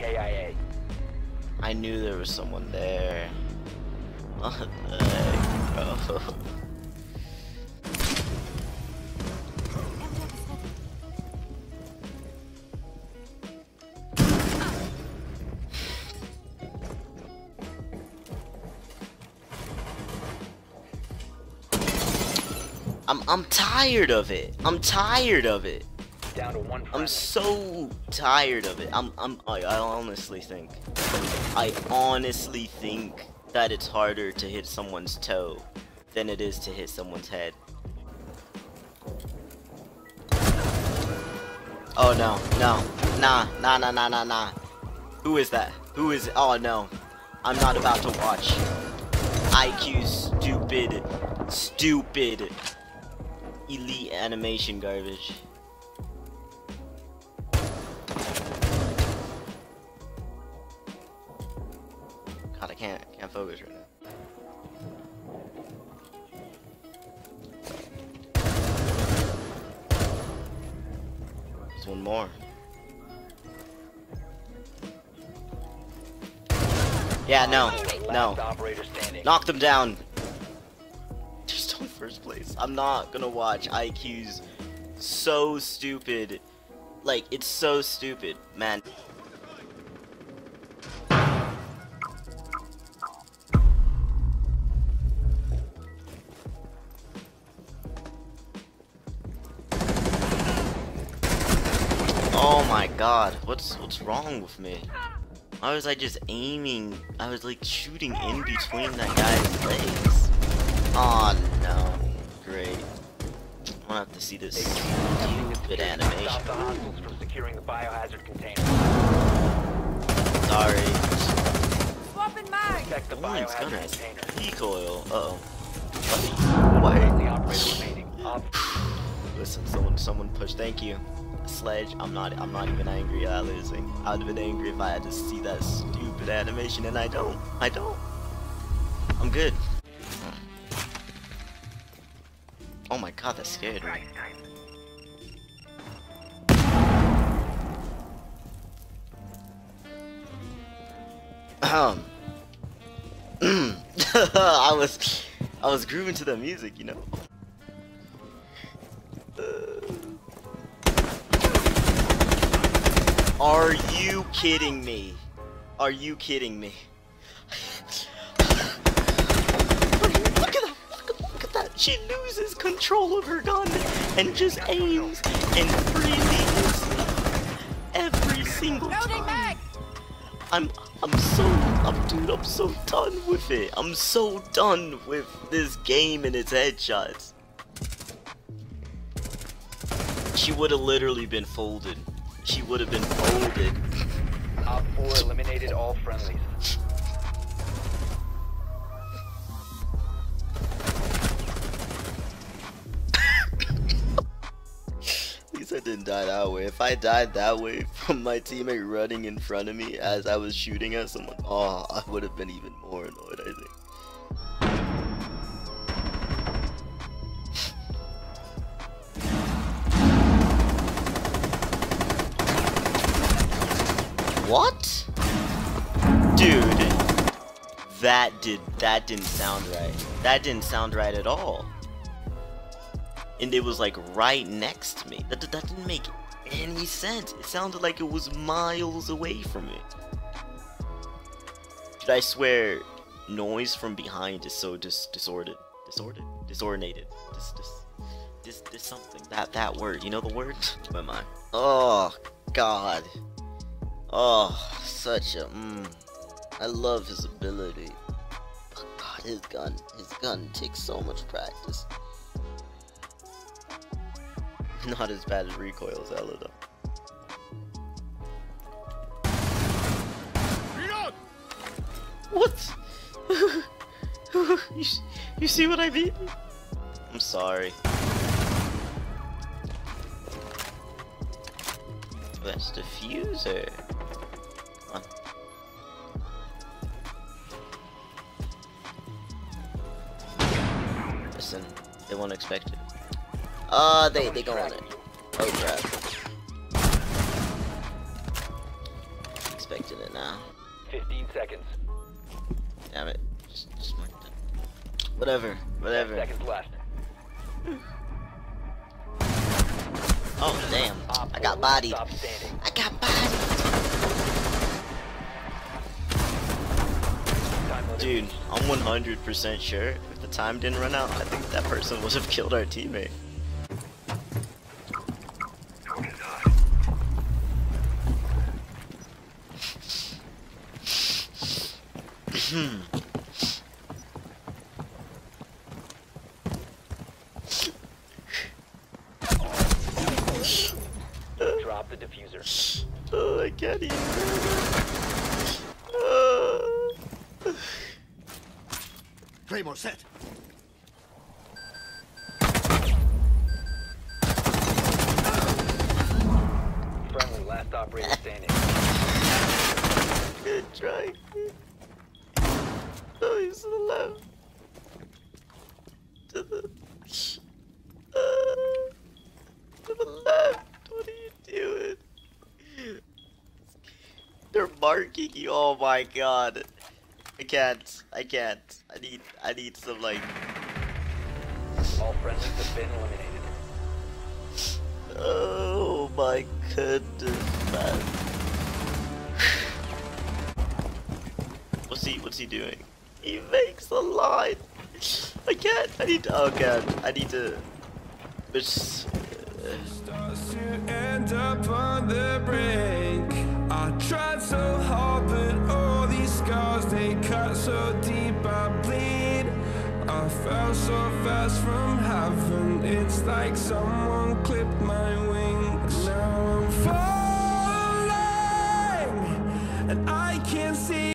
KIA. I knew there was someone there. What the heck, bro? I'm I'm tired of it. I'm tired of it. Down to one. I'm so tired of it. I'm I'm I, I honestly think I honestly think that it's harder to hit someone's toe than it is to hit someone's head. Oh no, no, nah, nah, nah, nah, nah, nah. Who is that? Who is? Oh no, I'm not about to watch. IQ stupid, stupid, elite animation garbage. God, I can't, can't focus right now. There's one more. Yeah, no, no. Knock them down. They're still first place. I'm not gonna watch IQ's so stupid. Like, it's so stupid, man. My god, what's what's wrong with me? Why was I just aiming? I was like shooting in between that guy's legs. Oh no. Great. I'm gonna have to see this stupid animation. Stop the hostiles from securing the biohazard container. Sorry. Swapping mag! Protect the Oh, it's biohazard gonna container. recoil. Uh oh. The What? operator remaining. Op Listen, someone someone push. Thank you. Sledge, I'm not I'm not even angry at losing. I would have been angry if I had to see that stupid animation and I don't. I don't. I'm good. Oh my god, that scared me. Um I was I was grooving to the music, you know. Are you kidding me? Are you kidding me? look at that! Look at, look at that! She loses control of her gun and just aims and freely me every single time. I'm I'm so I'm dude, I'm so done with it. I'm so done with this game and its headshots. She would have literally been folded. She would have been folded. Op 4 eliminated all friendlies. At least I didn't die that way. If I died that way from my teammate running in front of me as I was shooting at someone, oh, I would have been even more annoyed, I think. What? Dude, that did that didn't sound right. That didn't sound right at all and it was like right next to me. That, that didn't make any sense. It sounded like it was miles away from me. Dude, I swear, noise from behind is so dis disordered, disordered, disordinated. Dis dis dis dis something. That that word. You know the word? I? Oh God. Oh, such a. Mm, I love his ability. But God, his gun. His gun takes so much practice. Not as bad as recoil Zelda though. What? you, you see what I mean? I'm sorry. That's diffuser. Listen, they won't expect it. Uh, they they go on it. Oh crap. expecting it now. 15 seconds. Damn it. Just, just mark it. Whatever. Whatever. seconds left. Oh damn. Op I got will bodied. I got bodied. Dude. I'm 100% sure if the time didn't run out, I think that person would have killed our teammate. Drop the diffuser. Oh, I can't even. Oh. Claymore set. Friendly, last operator standing. Good try. Oh, he's to the left. To the. Uh, to the left. What are you doing? They're marking you. Oh my god. I can't. I can't. I need. I need some like. All friendlies have been eliminated. Oh my goodness, man. What's he? What's he doing? He makes a line. I can't. I need to. Oh god. I need to. Just. Starts to end up on the brink. I tried so hard, but all these scars they cut so deep, I fell so fast from heaven, it's like someone clipped my wings. Now I'm falling, and I can't see.